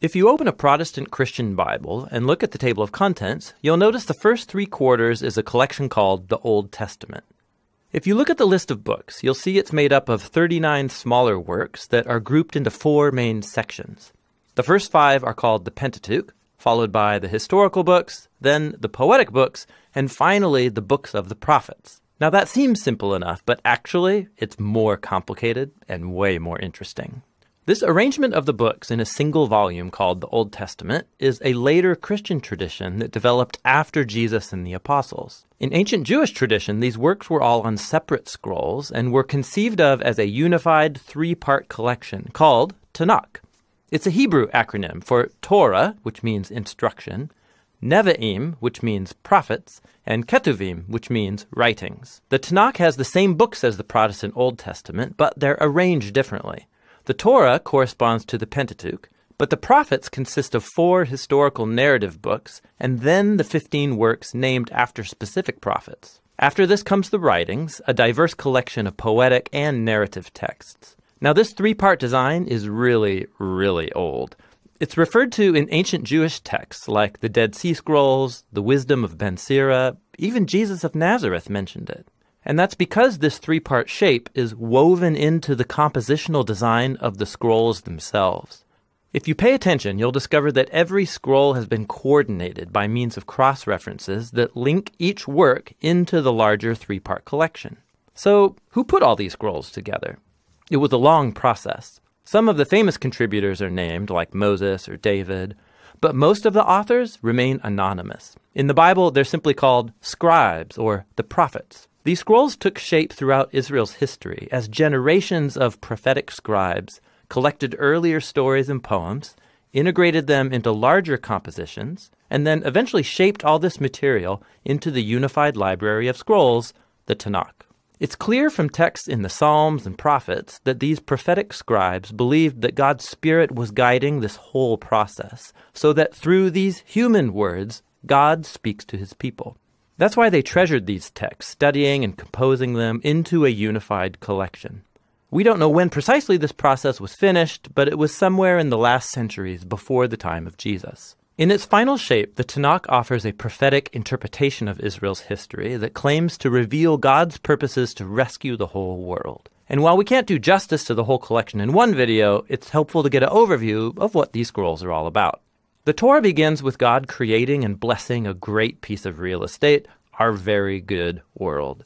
If you open a Protestant Christian Bible and look at the table of contents, you'll notice the first three quarters is a collection called the Old Testament. If you look at the list of books, you'll see it's made up of 39 smaller works that are grouped into four main sections. The first five are called the Pentateuch, followed by the historical books, then the poetic books, and finally the books of the prophets. Now that seems simple enough, but actually it's more complicated and way more interesting. This arrangement of the books in a single volume called the Old Testament is a later Christian tradition that developed after Jesus and the apostles. In ancient Jewish tradition, these works were all on separate scrolls and were conceived of as a unified three part collection called Tanakh. It's a Hebrew acronym for Torah, which means instruction, Nevi'im, which means prophets, and Ketuvim, which means writings. The Tanakh has the same books as the Protestant Old Testament, but they're arranged differently. The Torah corresponds to the Pentateuch, but the prophets consist of four historical narrative books and then the 15 works named after specific prophets. After this comes the writings, a diverse collection of poetic and narrative texts. Now, this three part design is really, really old. It's referred to in ancient Jewish texts like the Dead Sea Scrolls, the Wisdom of Ben Sira, even Jesus of Nazareth mentioned it. And that's because this three part shape is woven into the compositional design of the scrolls themselves. If you pay attention, you'll discover that every scroll has been coordinated by means of cross references that link each work into the larger three part collection. So, who put all these scrolls together? It was a long process. Some of the famous contributors are named, like Moses or David, but most of the authors remain anonymous. In the Bible, they're simply called scribes or the prophets. These scrolls took shape throughout Israel's history as generations of prophetic scribes collected earlier stories and poems, integrated them into larger compositions, and then eventually shaped all this material into the unified library of scrolls, the Tanakh. It's clear from texts in the Psalms and prophets that these prophetic scribes believed that God's Spirit was guiding this whole process, so that through these human words, God speaks to his people. That's why they treasured these texts, studying and composing them into a unified collection. We don't know when precisely this process was finished, but it was somewhere in the last centuries before the time of Jesus. In its final shape, the Tanakh offers a prophetic interpretation of Israel's history that claims to reveal God's purposes to rescue the whole world. And while we can't do justice to the whole collection in one video, it's helpful to get an overview of what these scrolls are all about. The Torah begins with God creating and blessing a great piece of real estate, our very good world.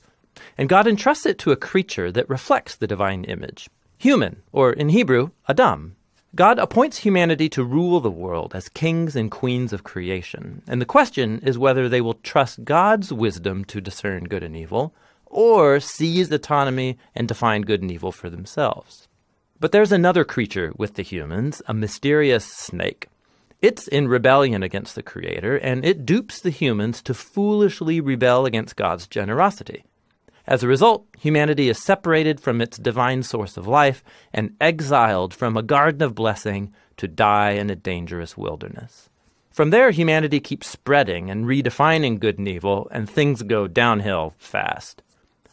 And God entrusts it to a creature that reflects the divine image human, or in Hebrew, Adam. God appoints humanity to rule the world as kings and queens of creation. And the question is whether they will trust God's wisdom to discern good and evil, or seize autonomy and define good and evil for themselves. But there's another creature with the humans, a mysterious snake. It's in rebellion against the Creator, and it dupes the humans to foolishly rebel against God's generosity. As a result, humanity is separated from its divine source of life and exiled from a garden of blessing to die in a dangerous wilderness. From there, humanity keeps spreading and redefining good and evil, and things go downhill fast.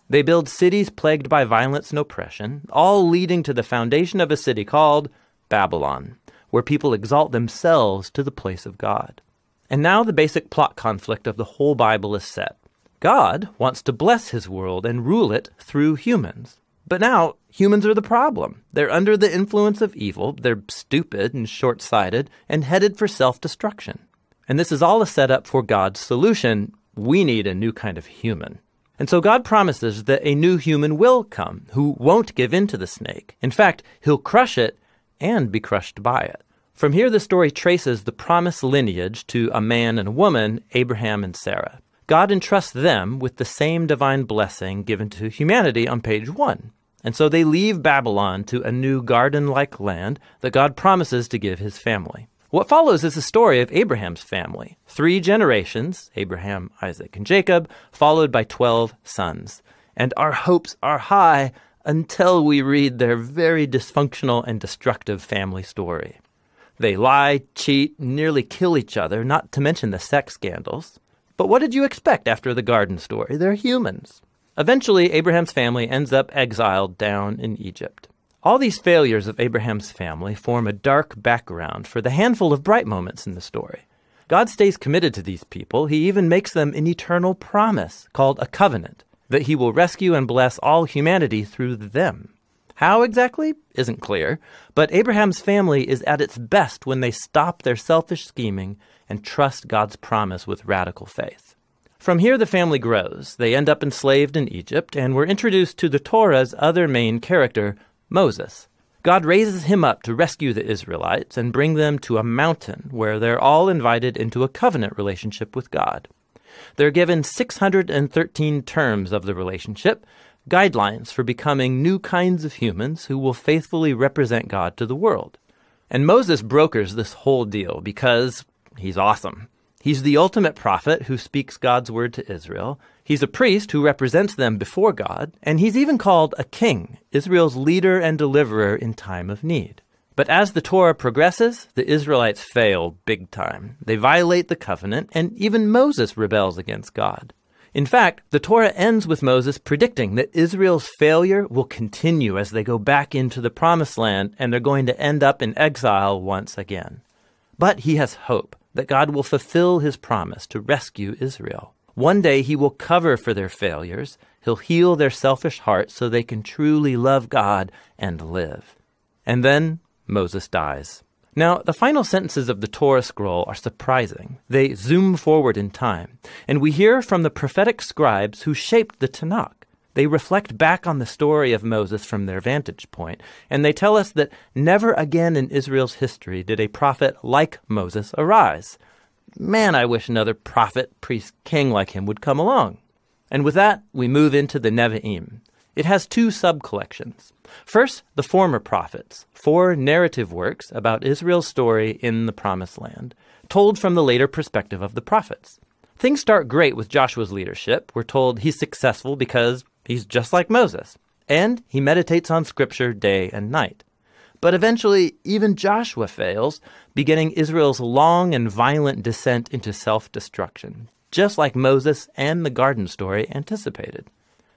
They build cities plagued by violence and oppression, all leading to the foundation of a city called Babylon where people exalt themselves to the place of God. And now the basic plot conflict of the whole Bible is set. God wants to bless his world and rule it through humans. But now, humans are the problem. They're under the influence of evil, they're stupid and short sighted, and headed for self destruction. And this is all a setup for God's solution we need a new kind of human. And so God promises that a new human will come who won't give in to the snake. In fact, he'll crush it and be crushed by it. From here, the story traces the promised lineage to a man and a woman, Abraham and Sarah. God entrusts them with the same divine blessing given to humanity on page one. And so they leave Babylon to a new garden like land that God promises to give his family. What follows is the story of Abraham's family. Three generations Abraham, Isaac, and Jacob, followed by 12 sons. And our hopes are high until we read their very dysfunctional and destructive family story. They lie, cheat, nearly kill each other, not to mention the sex scandals. But what did you expect after the garden story? They're humans. Eventually, Abraham's family ends up exiled down in Egypt. All these failures of Abraham's family form a dark background for the handful of bright moments in the story. God stays committed to these people. He even makes them an eternal promise called a covenant that he will rescue and bless all humanity through them. How exactly isn't clear, but Abraham's family is at its best when they stop their selfish scheming and trust God's promise with radical faith. From here, the family grows. They end up enslaved in Egypt, and we're introduced to the Torah's other main character, Moses. God raises him up to rescue the Israelites and bring them to a mountain where they're all invited into a covenant relationship with God. They're given 613 terms of the relationship, guidelines for becoming new kinds of humans who will faithfully represent God to the world. And Moses brokers this whole deal because he's awesome. He's the ultimate prophet who speaks God's word to Israel. He's a priest who represents them before God, and he's even called a king, Israel's leader and deliverer in time of need. But as the Torah progresses, the Israelites fail big time. They violate the covenant, and even Moses rebels against God. In fact, the Torah ends with Moses predicting that Israel's failure will continue as they go back into the promised land and they're going to end up in exile once again. But he has hope that God will fulfill his promise to rescue Israel. One day he will cover for their failures. He'll heal their selfish hearts so they can truly love God and live. And then Moses dies. Now, the final sentences of the Torah scroll are surprising. They zoom forward in time, and we hear from the prophetic scribes who shaped the Tanakh. They reflect back on the story of Moses from their vantage point, and they tell us that never again in Israel's history did a prophet like Moses arise. Man, I wish another prophet, priest, king like him would come along. And with that, we move into the Nevi'im. It has two sub collections. First, the former prophets, four narrative works about Israel's story in the Promised Land, told from the later perspective of the prophets. Things start great with Joshua's leadership. We're told he's successful because He's just like Moses, and he meditates on Scripture day and night. But eventually, even Joshua fails, beginning Israel's long and violent descent into self destruction, just like Moses and the garden story anticipated.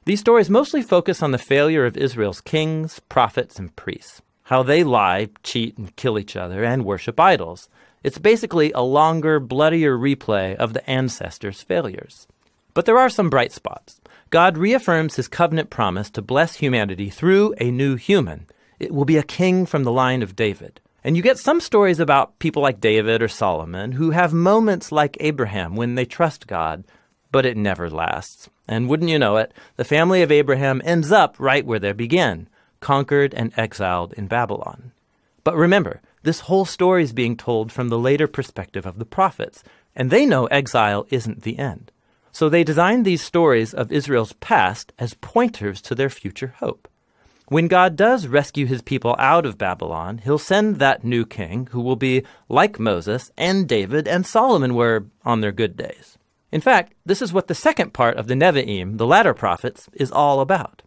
These stories mostly focus on the failure of Israel's kings, prophets, and priests, how they lie, cheat, and kill each other, and worship idols. It's basically a longer, bloodier replay of the ancestors' failures. But there are some bright spots. God reaffirms his covenant promise to bless humanity through a new human. It will be a king from the line of David. And you get some stories about people like David or Solomon who have moments like Abraham when they trust God, but it never lasts. And wouldn't you know it, the family of Abraham ends up right where they began, conquered and exiled in Babylon. But remember, this whole story is being told from the later perspective of the prophets, and they know exile isn't the end. So they designed these stories of Israel's past as pointers to their future hope. When God does rescue his people out of Babylon, he'll send that new king who will be like Moses and David and Solomon were on their good days. In fact, this is what the second part of the Nevi'im, the latter prophets, is all about.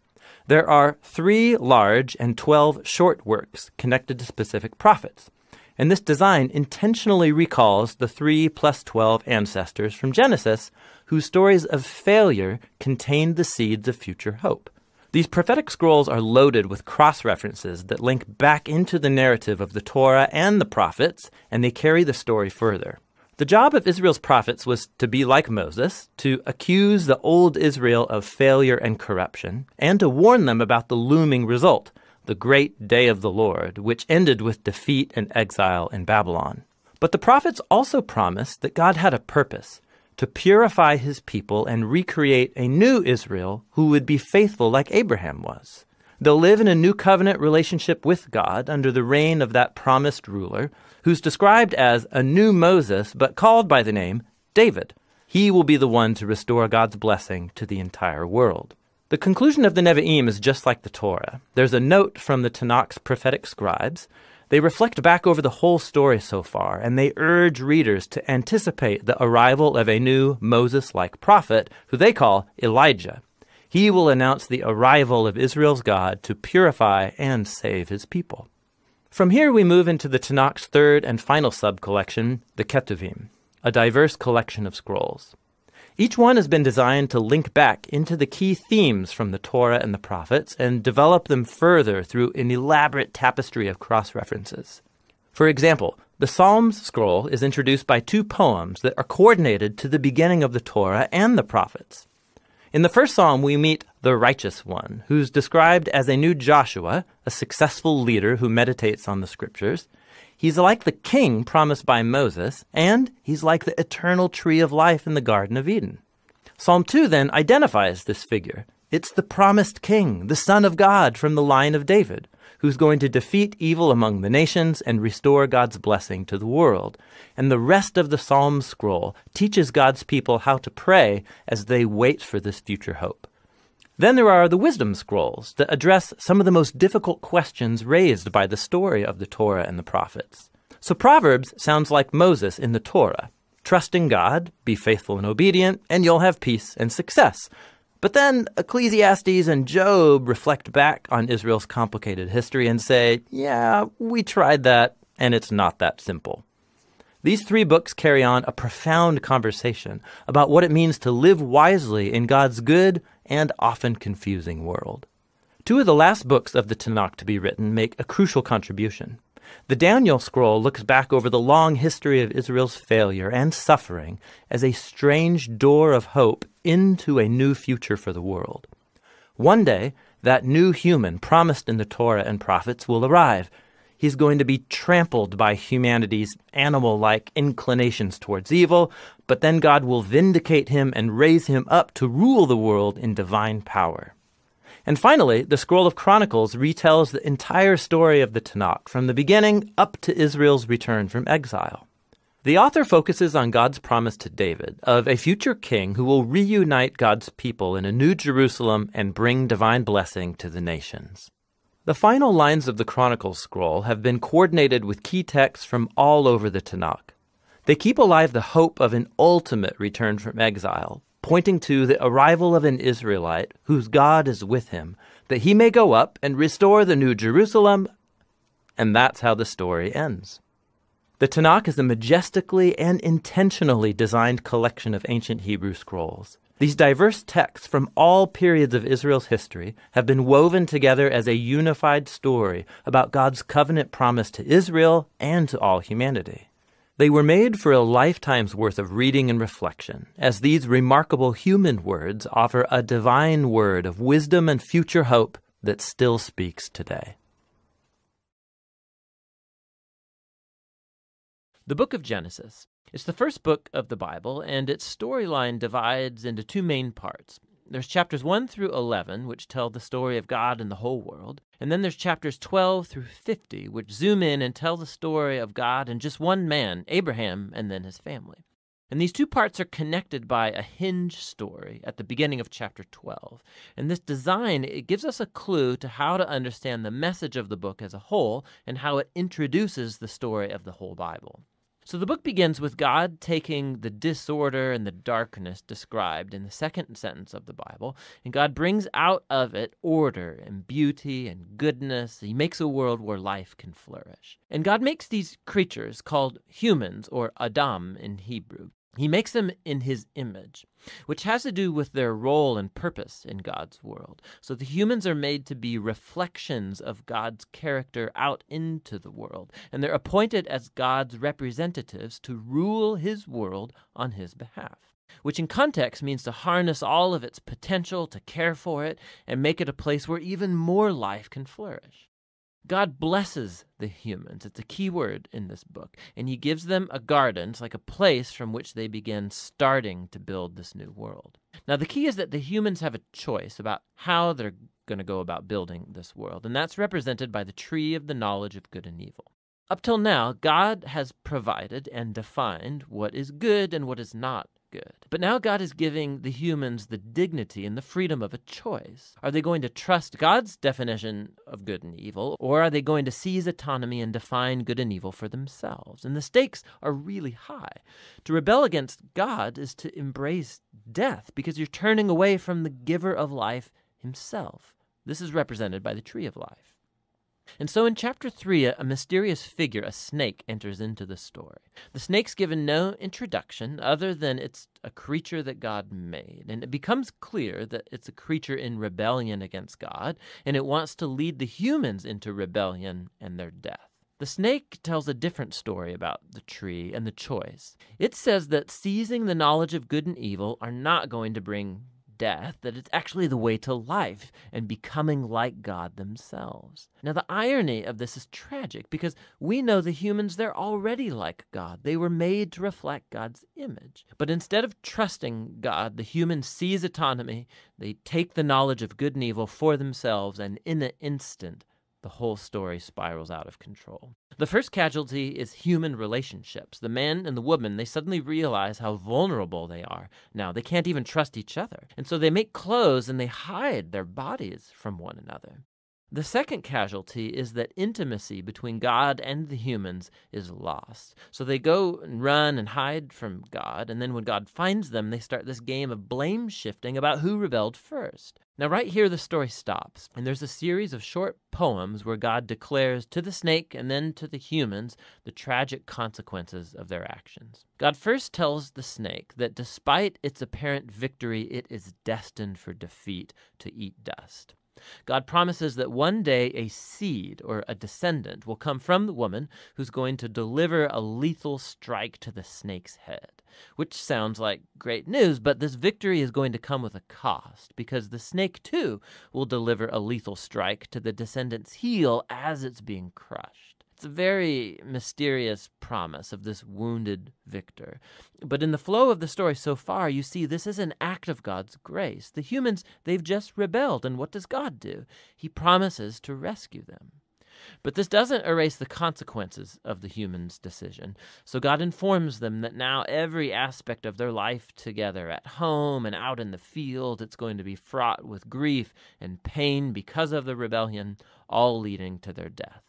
There are three large and twelve short works connected to specific prophets. And this design intentionally recalls the 3 plus 12 ancestors from Genesis whose stories of failure contained the seeds of future hope. These prophetic scrolls are loaded with cross references that link back into the narrative of the Torah and the prophets, and they carry the story further. The job of Israel's prophets was to be like Moses, to accuse the old Israel of failure and corruption, and to warn them about the looming result, the great day of the Lord, which ended with defeat and exile in Babylon. But the prophets also promised that God had a purpose, to purify his people and recreate a new Israel who would be faithful like Abraham was. They'll live in a new covenant relationship with God under the reign of that promised ruler, who's described as a new Moses, but called by the name David. He will be the one to restore God's blessing to the entire world. The conclusion of the Nevi'im is just like the Torah. There's a note from the Tanakh's prophetic scribes they reflect back over the whole story so far, and they urge readers to anticipate the arrival of a new Moses like prophet, who they call Elijah. He will announce the arrival of Israel's God to purify and save his people. From here, we move into the Tanakh's third and final sub collection, the Ketuvim, a diverse collection of scrolls. Each one has been designed to link back into the key themes from the Torah and the prophets and develop them further through an elaborate tapestry of cross references. For example, the Psalms scroll is introduced by two poems that are coordinated to the beginning of the Torah and the prophets. In the first psalm, we meet the righteous one, who's described as a new Joshua, a successful leader who meditates on the scriptures. He's like the king promised by Moses, and he's like the eternal tree of life in the Garden of Eden. Psalm 2 then identifies this figure. It's the promised king, the son of God from the line of David, who's going to defeat evil among the nations and restore God's blessing to the world. And the rest of the Psalm scroll teaches God's people how to pray as they wait for this future hope. Then there are the wisdom scrolls that address some of the most difficult questions raised by the story of the Torah and the prophets. So Proverbs sounds like Moses in the Torah. Trust in God, be faithful and obedient, and you'll have peace and success. But then Ecclesiastes and Job reflect back on Israel's complicated history and say, yeah, we tried that, and it's not that simple. These three books carry on a profound conversation about what it means to live wisely in God's good and often confusing world. Two of the last books of the Tanakh to be written make a crucial contribution. The Daniel scroll looks back over the long history of Israel's failure and suffering as a strange door of hope into a new future for the world. One day, that new human promised in the Torah and prophets will arrive. He's going to be trampled by humanity's animal like inclinations towards evil, but then God will vindicate him and raise him up to rule the world in divine power. And finally, the Scroll of Chronicles retells the entire story of the Tanakh from the beginning up to Israel's return from exile. The author focuses on God's promise to David of a future king who will reunite God's people in a new Jerusalem and bring divine blessing to the nations. The final lines of the Chronicles scroll have been coordinated with key texts from all over the Tanakh. They keep alive the hope of an ultimate return from exile, pointing to the arrival of an Israelite whose God is with him, that he may go up and restore the new Jerusalem. And that's how the story ends. The Tanakh is a majestically and intentionally designed collection of ancient Hebrew scrolls. These diverse texts from all periods of Israel's history have been woven together as a unified story about God's covenant promise to Israel and to all humanity. They were made for a lifetime's worth of reading and reflection, as these remarkable human words offer a divine word of wisdom and future hope that still speaks today. The book of Genesis is the first book of the Bible, and its storyline divides into two main parts there's chapters 1 through 11, which tell the story of God and the whole world. And then there's chapters 12 through 50, which zoom in and tell the story of God and just one man, Abraham, and then his family. And these two parts are connected by a hinge story at the beginning of chapter 12. And this design, it gives us a clue to how to understand the message of the book as a whole and how it introduces the story of the whole Bible. So the book begins with God taking the disorder and the darkness described in the second sentence of the Bible, and God brings out of it order and beauty and goodness. He makes a world where life can flourish. And God makes these creatures called humans, or Adam in Hebrew. He makes them in his image, which has to do with their role and purpose in God's world. So the humans are made to be reflections of God's character out into the world, and they're appointed as God's representatives to rule his world on his behalf. Which in context means to harness all of its potential, to care for it, and make it a place where even more life can flourish. God blesses the humans. It's a key word in this book. And he gives them a garden. It's like a place from which they begin starting to build this new world. Now, the key is that the humans have a choice about how they're going to go about building this world. And that's represented by the tree of the knowledge of good and evil. Up till now, God has provided and defined what is good and what is not good. But now God is giving the humans the dignity and the freedom of a choice. Are they going to trust God's definition of good and evil, or are they going to seize autonomy and define good and evil for themselves? And the stakes are really high. To rebel against God is to embrace death because you're turning away from the giver of life himself. This is represented by the tree of life. And so in chapter 3, a, mysterious figure, a snake, enters into the story. The snake's given no introduction other than it's a creature that God made. And it becomes clear that it's a creature in rebellion against God, and it wants to lead the humans into rebellion and their death. The snake tells a different story about the tree and the choice. It says that seizing the knowledge of good and evil are not going to bring death, that it's actually the way to life and becoming like God themselves. Now, the irony of this is tragic because we know the humans, they're already like God. They were made to reflect God's image. But instead of trusting God, the humans seize autonomy, they take the knowledge of good and evil for themselves, and in an instant, the whole story spirals out of control. The first casualty is human relationships. The man and the woman, they suddenly realize how vulnerable they are. Now, they can't even trust each other. And so they make clothes and they hide their bodies from one another. The second casualty is that intimacy between God and the humans is lost. So they go and run and hide from God, and then when God finds them, they start this game of blame shifting about who rebelled first. Now, right here, the story stops, and there's a series of short poems where God declares to the snake and then to the humans the tragic consequences of their actions. God first tells the snake that despite its apparent victory, it is destined for defeat to eat dust. God promises that one day a seed or a descendant will come from the woman who's going to deliver a lethal strike to the snake's head, which sounds like great news, but this victory is going to come with a cost because the snake too will deliver a lethal strike to the descendant's heel as it's being crushed. It's a very mysterious promise of this wounded victor. But in the flow of the story so far, you see this is an act of God's grace. The humans, they've just rebelled, and what does God do? He promises to rescue them. But this doesn't erase the consequences of the humans' decision. So God informs them that now every aspect of their life together, at home and out in the field, it's going to be fraught with grief and pain because of the rebellion, all leading to their death.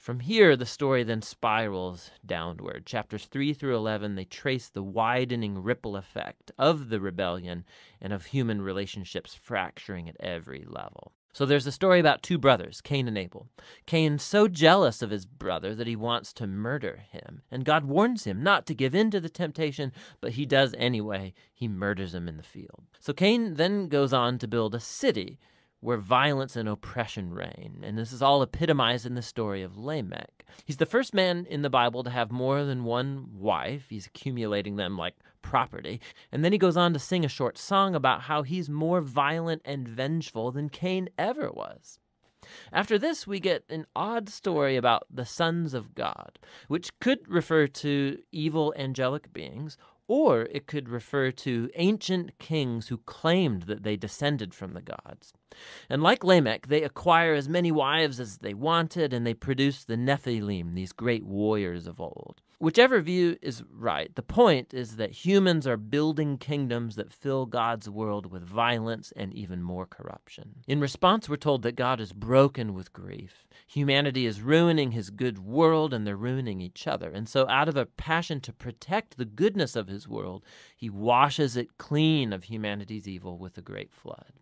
From here, the story then spirals downward. Chapters 3 through 11, they trace the widening ripple effect of the rebellion and of human relationships fracturing at every level. So there's a story about two brothers, Cain and Abel. Cain's so jealous of his brother that he wants to murder him. And God warns him not to give in to the temptation, but he does anyway. He murders him in the field. So Cain then goes on to build a city where violence and oppression reign. And this is all epitomized in the story of Lamech. He's the first man in the Bible to have more than one wife. He's accumulating them like property. And then he goes on to sing a short song about how he's more violent and vengeful than Cain ever was. After this, we get an odd story about the sons of God, which could refer to evil angelic beings, or it could refer to ancient kings who claimed that they descended from the gods. And like Lamech, they acquire as many wives as they wanted, and they produce the Nephilim, these great warriors of old. Whichever view is right, the point is that humans are building kingdoms that fill God's world with violence and even more corruption. In response, we're told that God is broken with grief. Humanity is ruining his good world and they're ruining each other. And so, out of a passion to protect the goodness of his world, he washes it clean of humanity's evil with a great flood.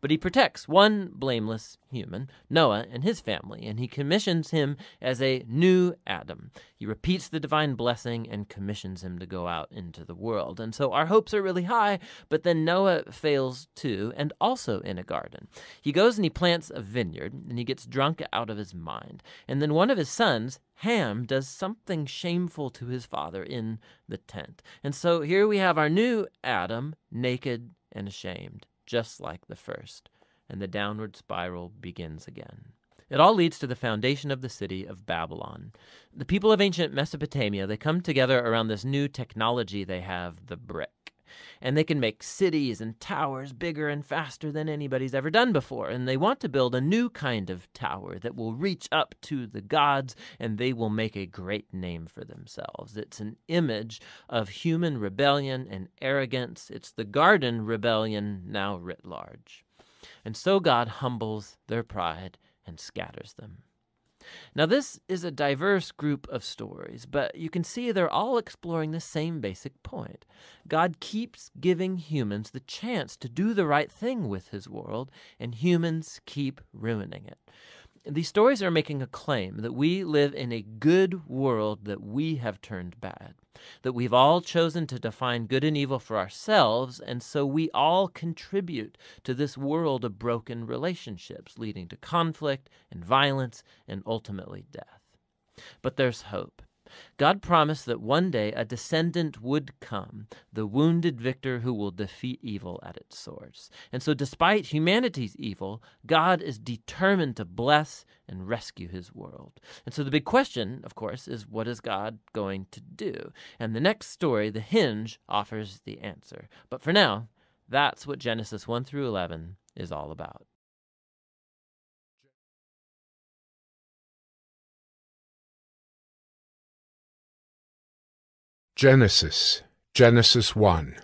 But he protects one blameless human, Noah, and his family, and he commissions him as a new Adam. He repeats the divine blessing and commissions him to go out into the world. And so our hopes are really high, but then Noah fails too, and also in a garden. He goes and he plants a vineyard, and he gets drunk out of his mind. And then one of his sons, Ham does something shameful to his father in the tent. And so here we have our new Adam, naked and ashamed just like the first, and the downward spiral begins again. It all leads to the foundation of the city of Babylon. The people of ancient Mesopotamia, they come together around this new technology they have, the brick. And they can make cities and towers bigger and faster than anybody's ever done before. And they want to build a new kind of tower that will reach up to the gods and they will make a great name for themselves. It's an image of human rebellion and arrogance. It's the garden rebellion now writ large. And so God humbles their pride and scatters them. Now, this is a diverse group of stories, but you can see they're all exploring the same basic point. God keeps giving humans the chance to do the right thing with his world, and humans keep ruining it. These stories are making a claim that we live in a good world that we have turned bad, that we've all chosen to define good and evil for ourselves, and so we all contribute to this world of broken relationships, leading to conflict and violence and ultimately death. But there's hope. God promised that one day a descendant would come, the wounded victor who will defeat evil at its source. And so, despite humanity's evil, God is determined to bless and rescue his world. And so, the big question, of course, is what is God going to do? And the next story, The Hinge, offers the answer. But for now, that's what Genesis 1 through 11 is all about. Genesis, Genesis 1.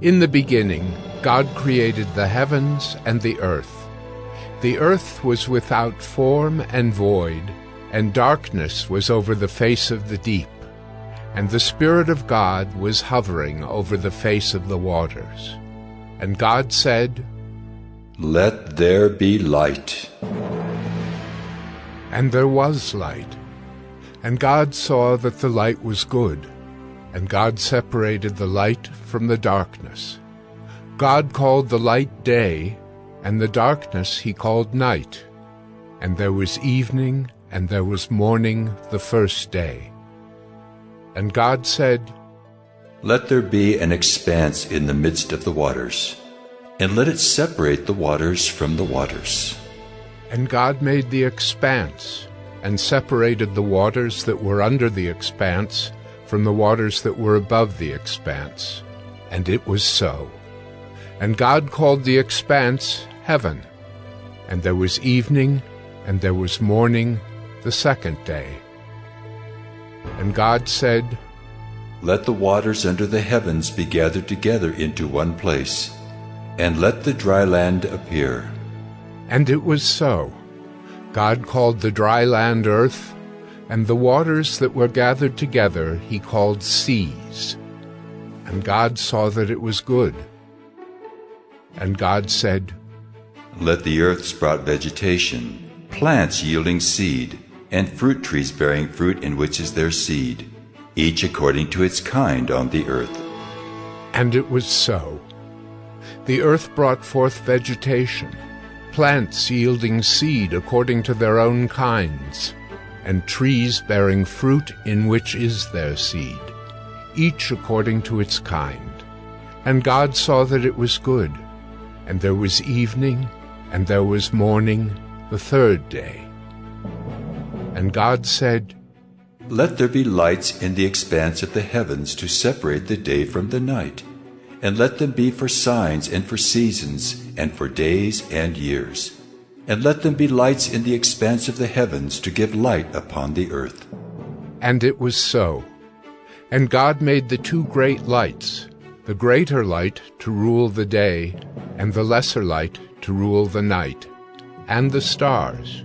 In the beginning, God created the heavens and the earth. The earth was without form and void, and darkness was over the face of the deep. And the Spirit of God was hovering over the face of the waters. And God said, Let there be light. And there was light. And God saw that the light was good, and God separated the light from the darkness. God called the light day, and the darkness he called night. And there was evening, and there was morning the first day. And God said, Let there be an expanse in the midst of the waters, and let it separate the waters from the waters. And God made the expanse, and separated the waters that were under the expanse from the waters that were above the expanse. And it was so. And God called the expanse heaven. And there was evening, and there was morning, the second day. And God said, Let the waters under the heavens be gathered together into one place, and let the dry land appear. And it was so. God called the dry land earth, and the waters that were gathered together he called seas. And God saw that it was good. And God said, Let the earth sprout vegetation, plants yielding seed, and fruit trees bearing fruit in which is their seed, each according to its kind on the earth. And it was so. The earth brought forth vegetation, plants yielding seed according to their own kinds, and trees bearing fruit in which is their seed, each according to its kind. And God saw that it was good. And there was evening, and there was morning, the third day. And God said, Let there be lights in the expanse of the heavens to separate the day from the night and let them be for signs and for seasons and for days and years. And let them be lights in the expanse of the heavens to give light upon the earth. And it was so. And God made the two great lights, the greater light to rule the day, and the lesser light to rule the night, and the stars.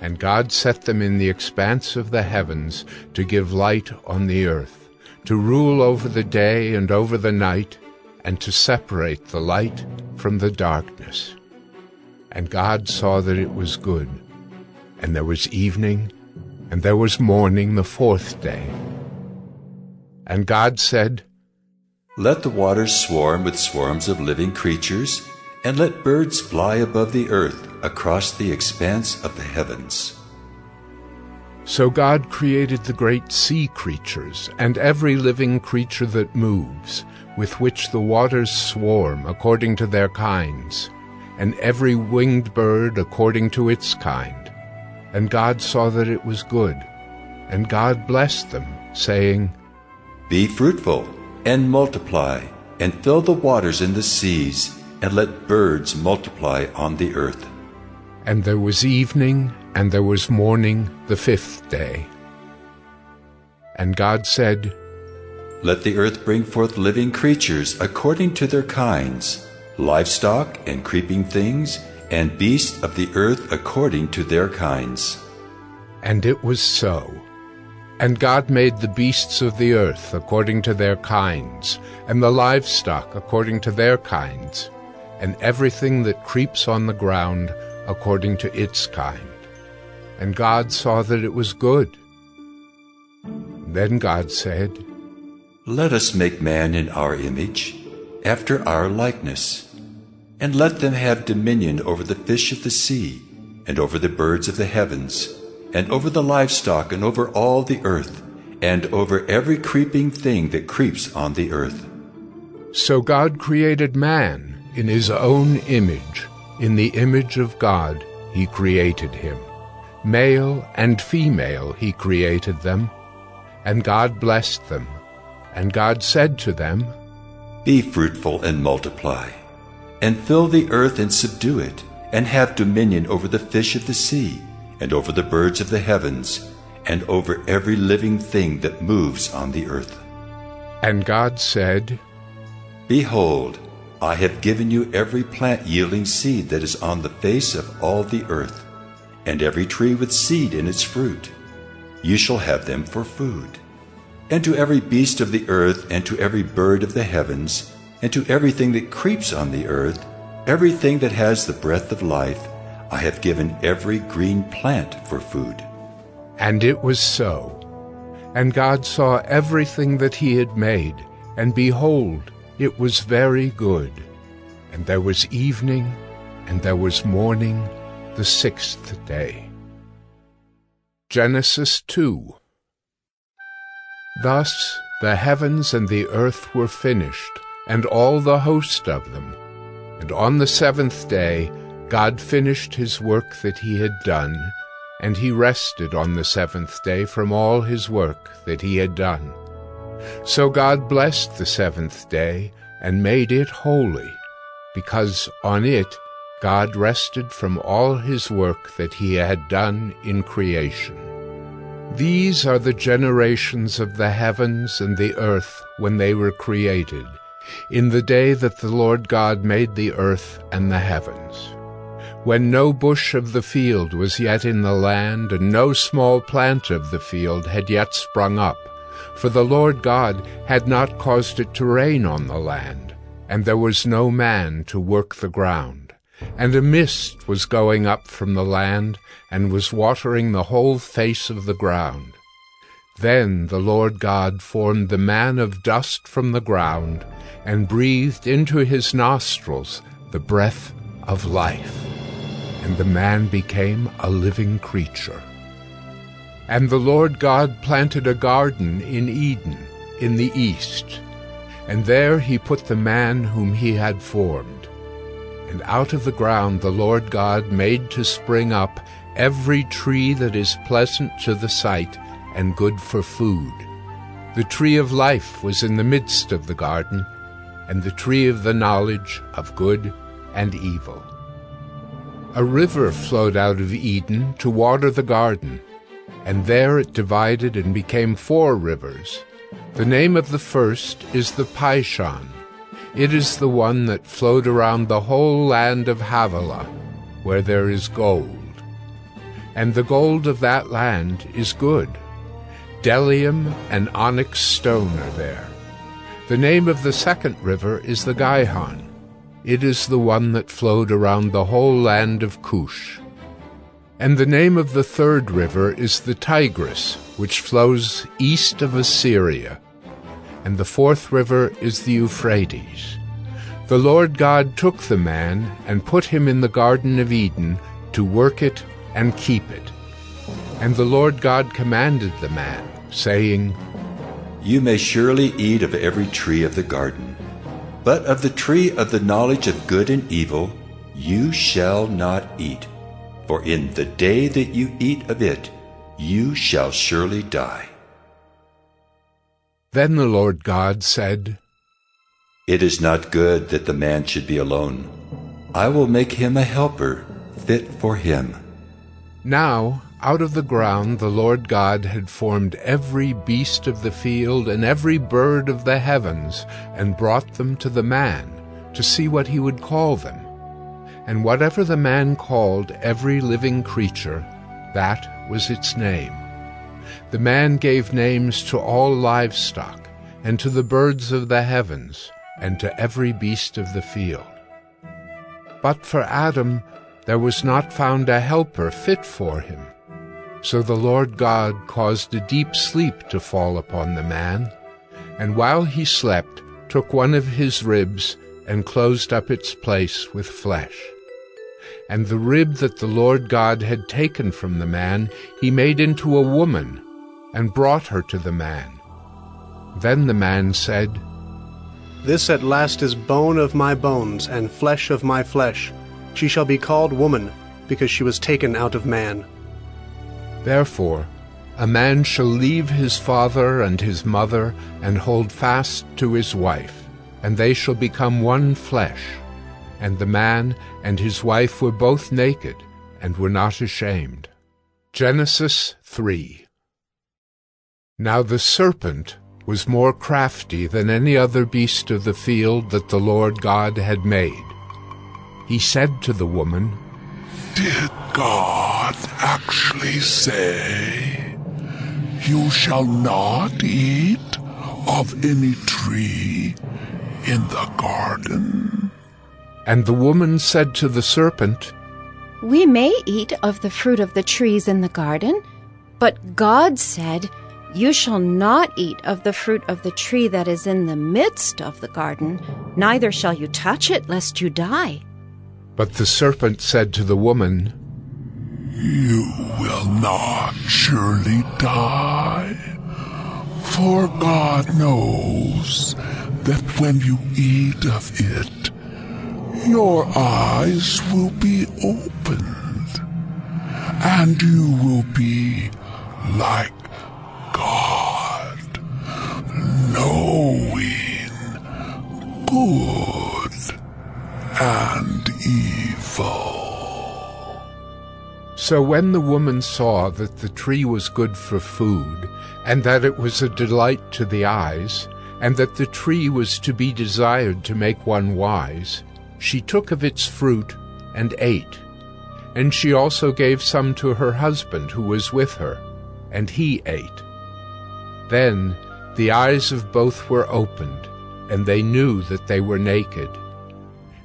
And God set them in the expanse of the heavens to give light on the earth, to rule over the day and over the night, and to separate the light from the darkness. And God saw that it was good. And there was evening, and there was morning the fourth day. And God said, Let the waters swarm with swarms of living creatures, and let birds fly above the earth across the expanse of the heavens. So God created the great sea creatures, and every living creature that moves, with which the waters swarm according to their kinds, and every winged bird according to its kind. And God saw that it was good. And God blessed them, saying, Be fruitful, and multiply, and fill the waters in the seas, and let birds multiply on the earth. And there was evening, and there was morning the fifth day. And God said, let the earth bring forth living creatures according to their kinds, livestock and creeping things, and beasts of the earth according to their kinds. And it was so. And God made the beasts of the earth according to their kinds, and the livestock according to their kinds, and everything that creeps on the ground according to its kind. And God saw that it was good. Then God said, Let us make man in our image, after our likeness, and let them have dominion over the fish of the sea, and over the birds of the heavens, and over the livestock, and over all the earth, and over every creeping thing that creeps on the earth. So God created man in his own image. In the image of God he created him. Male and female he created them. And God blessed them. And God said to them, Be fruitful and multiply, and fill the earth and subdue it, and have dominion over the fish of the sea, and over the birds of the heavens, and over every living thing that moves on the earth. And God said, Behold, I have given you every plant yielding seed that is on the face of all the earth, and every tree with seed in its fruit. You shall have them for food. And to every beast of the earth, and to every bird of the heavens, and to everything that creeps on the earth, everything that has the breath of life, I have given every green plant for food. And it was so. And God saw everything that he had made, and behold, it was very good. And there was evening, and there was morning, the sixth day. Genesis 2 Thus the heavens and the earth were finished, and all the host of them. And on the seventh day God finished his work that he had done, and he rested on the seventh day from all his work that he had done. So God blessed the seventh day and made it holy, because on it God rested from all his work that he had done in creation. These are the generations of the heavens and the earth when they were created, in the day that the Lord God made the earth and the heavens. When no bush of the field was yet in the land, and no small plant of the field had yet sprung up, for the Lord God had not caused it to rain on the land, and there was no man to work the ground. And a mist was going up from the land, and was watering the whole face of the ground. Then the Lord God formed the man of dust from the ground, and breathed into his nostrils the breath of life. And the man became a living creature. And the Lord God planted a garden in Eden, in the east, and there he put the man whom he had formed. And out of the ground the Lord God made to spring up every tree that is pleasant to the sight and good for food. The tree of life was in the midst of the garden, and the tree of the knowledge of good and evil. A river flowed out of Eden to water the garden and there it divided and became four rivers. The name of the first is the Pishon. It is the one that flowed around the whole land of Havilah, where there is gold. And the gold of that land is good. Bdellium and onyx stone are there. The name of the second river is the Gihon. It is the one that flowed around the whole land of Cush. And the name of the third river is the Tigris, which flows east of Assyria. And the fourth river is the Euphrates. The Lord God took the man and put him in the Garden of Eden to work it and keep it. And the Lord God commanded the man, saying, You may surely eat of every tree of the garden, but of the tree of the knowledge of good and evil you shall not eat for in the day that you eat of it, you shall surely die. Then the Lord God said, It is not good that the man should be alone. I will make him a helper fit for him. Now, out of the ground the Lord God had formed every beast of the field and every bird of the heavens, and brought them to the man, to see what he would call them. And whatever the man called every living creature, that was its name. The man gave names to all livestock, and to the birds of the heavens, and to every beast of the field. But for Adam there was not found a helper fit for him. So the Lord God caused a deep sleep to fall upon the man, and while he slept, took one of his ribs and closed up its place with flesh. And the rib that the Lord God had taken from the man he made into a woman, and brought her to the man. Then the man said, This at last is bone of my bones, and flesh of my flesh. She shall be called woman, because she was taken out of man. Therefore, a man shall leave his father and his mother, and hold fast to his wife, and they shall become one flesh. And the man and his wife were both naked, and were not ashamed. Genesis 3 Now the serpent was more crafty than any other beast of the field that the Lord God had made. He said to the woman, Did God actually say, You shall not eat of any tree in the garden? And the woman said to the serpent, We may eat of the fruit of the trees in the garden, but God said, You shall not eat of the fruit of the tree that is in the midst of the garden, neither shall you touch it, lest you die. But the serpent said to the woman, You will not surely die, for God knows that when you eat of it, your eyes will be opened, and you will be like God, knowing good and evil. So when the woman saw that the tree was good for food, and that it was a delight to the eyes, and that the tree was to be desired to make one wise, she took of its fruit and ate. And she also gave some to her husband who was with her, and he ate. Then the eyes of both were opened, and they knew that they were naked.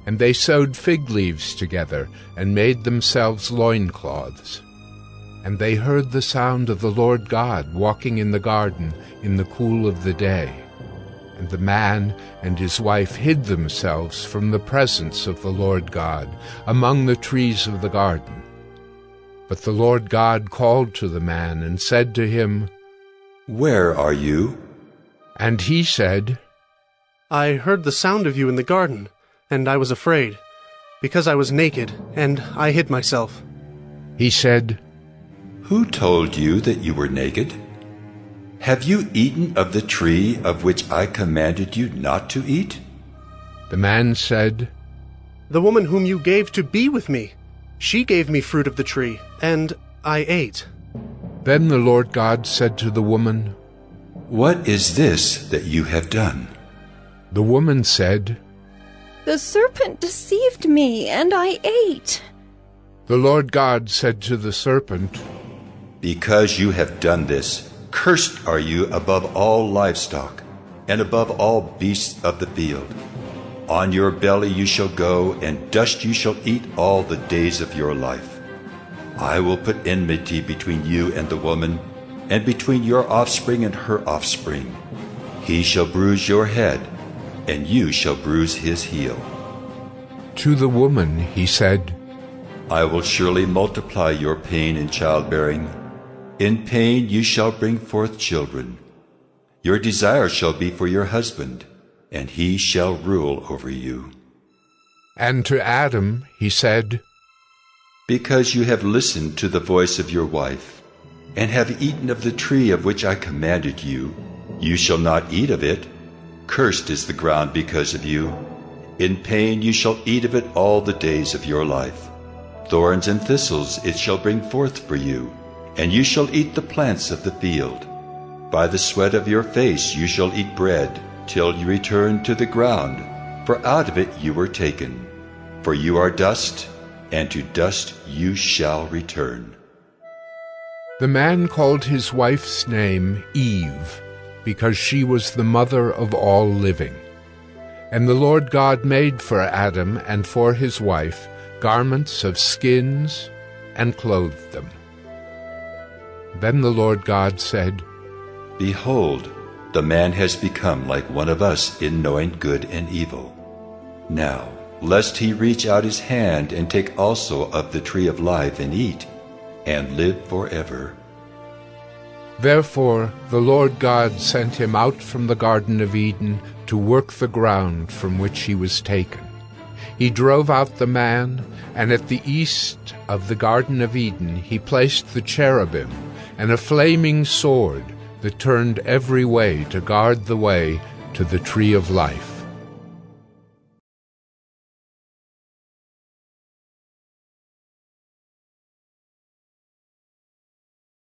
And they sewed fig leaves together, and made themselves loincloths. And they heard the sound of the Lord God walking in the garden in the cool of the day. And the man and his wife hid themselves from the presence of the Lord God among the trees of the garden. But the Lord God called to the man and said to him, Where are you? And he said, I heard the sound of you in the garden, and I was afraid, because I was naked, and I hid myself. He said, Who told you that you were naked? Have you eaten of the tree of which I commanded you not to eat? The man said, The woman whom you gave to be with me, she gave me fruit of the tree, and I ate. Then the Lord God said to the woman, What is this that you have done? The woman said, The serpent deceived me, and I ate. The Lord God said to the serpent, Because you have done this, cursed are you above all livestock, and above all beasts of the field. On your belly you shall go, and dust you shall eat all the days of your life. I will put enmity between you and the woman, and between your offspring and her offspring. He shall bruise your head, and you shall bruise his heel. To the woman he said, I will surely multiply your pain in childbearing. In pain you shall bring forth children. Your desire shall be for your husband, and he shall rule over you. And to Adam he said, Because you have listened to the voice of your wife, and have eaten of the tree of which I commanded you, you shall not eat of it. Cursed is the ground because of you. In pain you shall eat of it all the days of your life. Thorns and thistles it shall bring forth for you, and you shall eat the plants of the field. By the sweat of your face you shall eat bread, till you return to the ground, for out of it you were taken. For you are dust, and to dust you shall return. The man called his wife's name Eve, because she was the mother of all living. And the Lord God made for Adam and for his wife garments of skins, and clothed them. Then the Lord God said, Behold, the man has become like one of us in knowing good and evil. Now, lest he reach out his hand and take also of the tree of life and eat, and live forever. Therefore the Lord God sent him out from the Garden of Eden to work the ground from which he was taken. He drove out the man, and at the east of the Garden of Eden he placed the cherubim and a flaming sword that turned every way to guard the way to the tree of life.